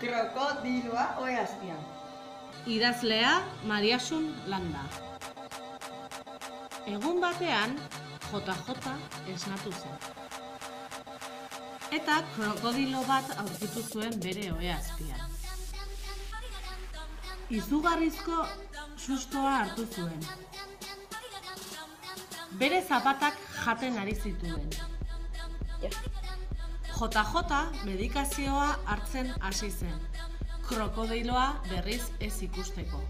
Krokodiloa oe azpian. Idazlea Mariasun Landa. Egun batean, JJ esnatu zen. Eta krokodilo bat aurkitu zuen bere ohe azpian. Izugarrizko sustoa hartu zuen. Bere zapatak jaten ari zituen. JJ medikazioa hartzen hasi zen. Krokodiloa berriz ez ikusteko.